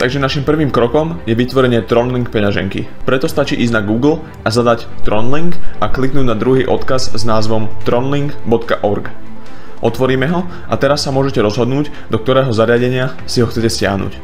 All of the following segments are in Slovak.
Takže našim prvým krokom je vytvorenie Tronlink peňaženky. Preto stačí ísť na Google a zadať Tronlink a kliknúť na druhý odkaz s názvom tronlink.org. Otvoríme ho a teraz sa môžete rozhodnúť, do ktorého zariadenia si ho chcete stiahnuť.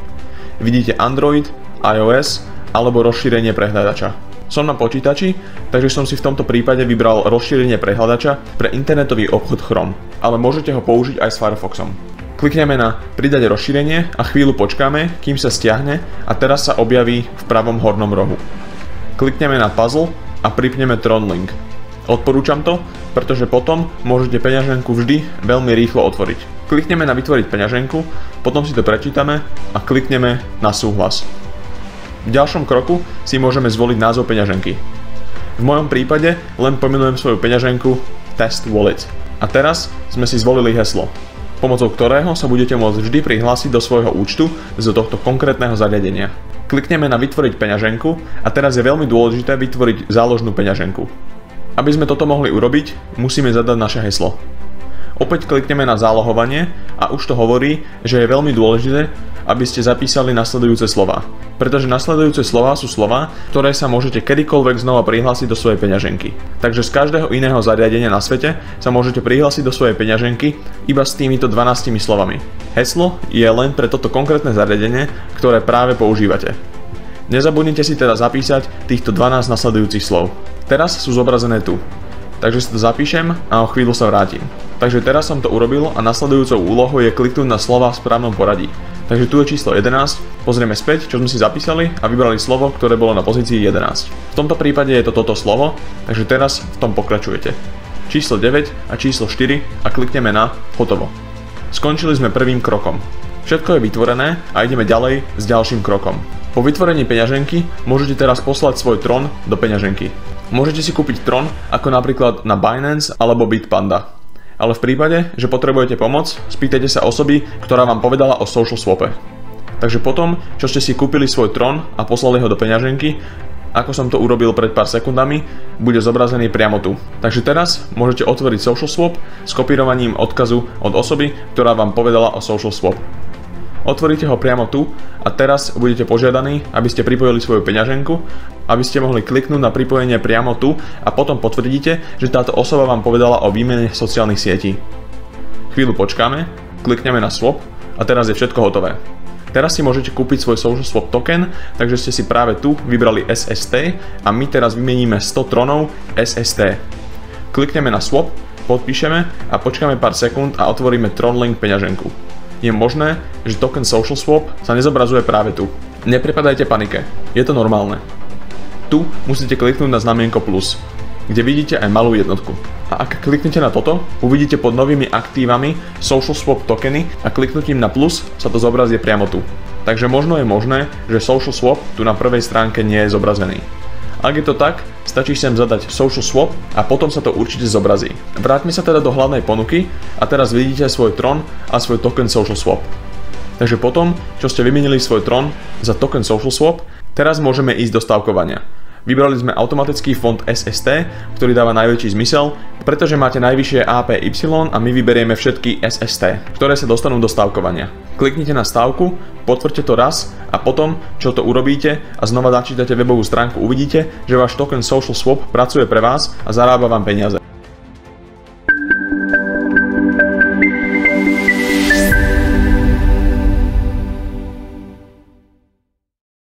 Vidíte Android, iOS alebo rozšírenie prehľadača. Som na počítači, takže som si v tomto prípade vybral rozšírenie prehľadača pre internetový obchod Chrome, ale môžete ho použiť aj s Firefoxom. Klikneme na pridať rozšírenie a chvíľu počkáme, kým sa stiahne a teraz sa objaví v pravom hornom rohu. Klikneme na puzzle a pripneme Tronlink. Odporúčam to, pretože potom môžete peňaženku vždy veľmi rýchlo otvoriť. Klikneme na vytvoriť peňaženku, potom si to prečítame a klikneme na súhlas. V ďalšom kroku si môžeme zvoliť názov peňaženky. V mojom prípade len pomenujem svoju peňaženku Test Wallet. A teraz sme si zvolili heslo pomocou ktorého sa budete môcť vždy prihlásiť do svojho účtu z tohto konkrétneho zariadenia. Klikneme na vytvoriť peňaženku a teraz je veľmi dôležité vytvoriť záložnú peňaženku. Aby sme toto mohli urobiť, musíme zadať naše heslo. Opäť klikneme na zálohovanie a už to hovorí, že je veľmi dôležité, aby ste zapísali nasledujúce slova. Pretože nasledujúce slova sú slova, ktoré sa môžete kedykoľvek znova prihlásiť do svojej peňaženky. Takže z každého iného zariadenia na svete sa môžete prihlásiť do svojej peňaženky iba s týmito 12 slovami. Heslo je len pre toto konkrétne zariadenie, ktoré práve používate. Nezabudnite si teda zapísať týchto 12 nasledujúcich slov. Teraz sú zobrazené tu. Takže si to zapíšem a o chvíľu sa vrátim. Takže teraz som to urobil a nasledujúcou úlohou je kliknúť na slova v správnom poradí. Takže tu je číslo 11, pozrieme späť, čo sme si zapísali a vybrali slovo, ktoré bolo na pozícii 11. V tomto prípade je to toto slovo, takže teraz v tom pokračujete. Číslo 9 a číslo 4 a klikneme na hotovo. Skončili sme prvým krokom. Všetko je vytvorené a ideme ďalej s ďalším krokom. Po vytvorení peňaženky môžete teraz poslať svoj tron do peňaženky. Môžete si kúpiť tron ako napríklad na Binance alebo Bitpanda ale v prípade, že potrebujete pomoc, spýtajte sa osoby, ktorá vám povedala o social swape. Takže potom, čo ste si kúpili svoj tron a poslali ho do peňaženky, ako som to urobil pred pár sekundami, bude zobrazený priamo tu. Takže teraz môžete otvoriť Social Swap s kopírovaním odkazu od osoby, ktorá vám povedala o Social Swap. Otvoríte ho priamo tu a teraz budete požiadaní, aby ste pripojili svoju peňaženku, aby ste mohli kliknúť na pripojenie priamo tu a potom potvrdíte, že táto osoba vám povedala o výmene sociálnych sietí. Chvíľu počkáme, klikneme na swap a teraz je všetko hotové. Teraz si môžete kúpiť svoj Social Swap token, takže ste si práve tu vybrali SST a my teraz vymeníme 100 tronov SST. Klikneme na swap, podpíšeme a počkáme pár sekúnd a otvoríme Tronlink peňaženku je možné, že token Social Swap sa nezobrazuje práve tu. Neprepadajte panike, je to normálne. Tu musíte kliknúť na znamienko plus, kde vidíte aj malú jednotku. A ak kliknete na toto, uvidíte pod novými aktívami Social Swap tokeny a kliknutím na plus sa to zobrazí priamo tu. Takže možno je možné, že Social Swap tu na prvej stránke nie je zobrazený. Ak je to tak, stačí sem zadať Social Swap a potom sa to určite zobrazí. Vráťme sa teda do hlavnej ponuky a teraz vidíte svoj Tron a svoj token Social Swap. Takže potom, čo ste vymenili svoj Tron za token Social Swap, teraz môžeme ísť do stavkovania. Vybrali sme automatický fond SST, ktorý dáva najväčší zmysel, pretože máte najvyššie APY a my vyberieme všetky SST, ktoré sa dostanú do stavkovania. Kliknite na stavku, potvrďte to raz a potom, čo to urobíte a znova začítate webovú stránku, uvidíte, že váš token Social Swap pracuje pre vás a zarába vám peniaze.